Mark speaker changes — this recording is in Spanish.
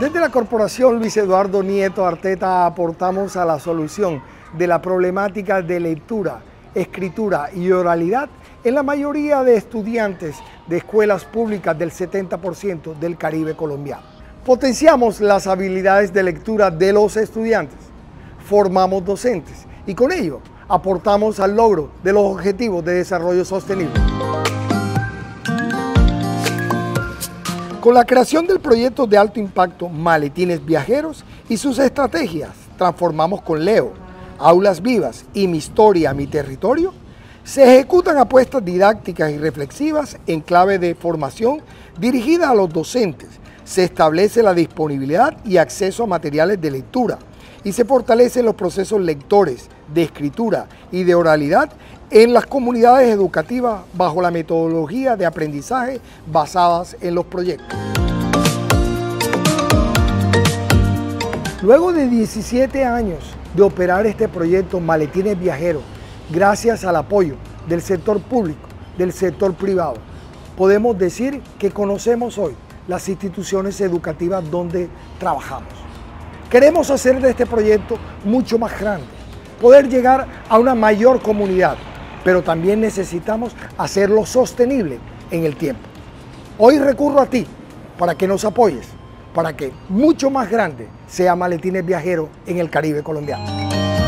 Speaker 1: Desde la Corporación Luis Eduardo Nieto Arteta aportamos a la solución de la problemática de lectura, escritura y oralidad en la mayoría de estudiantes de escuelas públicas del 70% del Caribe colombiano. Potenciamos las habilidades de lectura de los estudiantes, formamos docentes y con ello aportamos al logro de los objetivos de desarrollo sostenible. Con la creación del proyecto de alto impacto Maletines Viajeros y sus estrategias, transformamos con Leo, Aulas Vivas y Mi Historia, Mi Territorio, se ejecutan apuestas didácticas y reflexivas en clave de formación dirigida a los docentes. Se establece la disponibilidad y acceso a materiales de lectura y se fortalecen los procesos lectores, de escritura y de oralidad en las comunidades educativas bajo la metodología de aprendizaje basadas en los proyectos. Luego de 17 años de operar este proyecto Maletines Viajeros, gracias al apoyo del sector público, del sector privado, podemos decir que conocemos hoy las instituciones educativas donde trabajamos. Queremos hacer de este proyecto mucho más grande, poder llegar a una mayor comunidad, pero también necesitamos hacerlo sostenible en el tiempo. Hoy recurro a ti para que nos apoyes, para que mucho más grande sea Maletines Viajeros en el Caribe colombiano.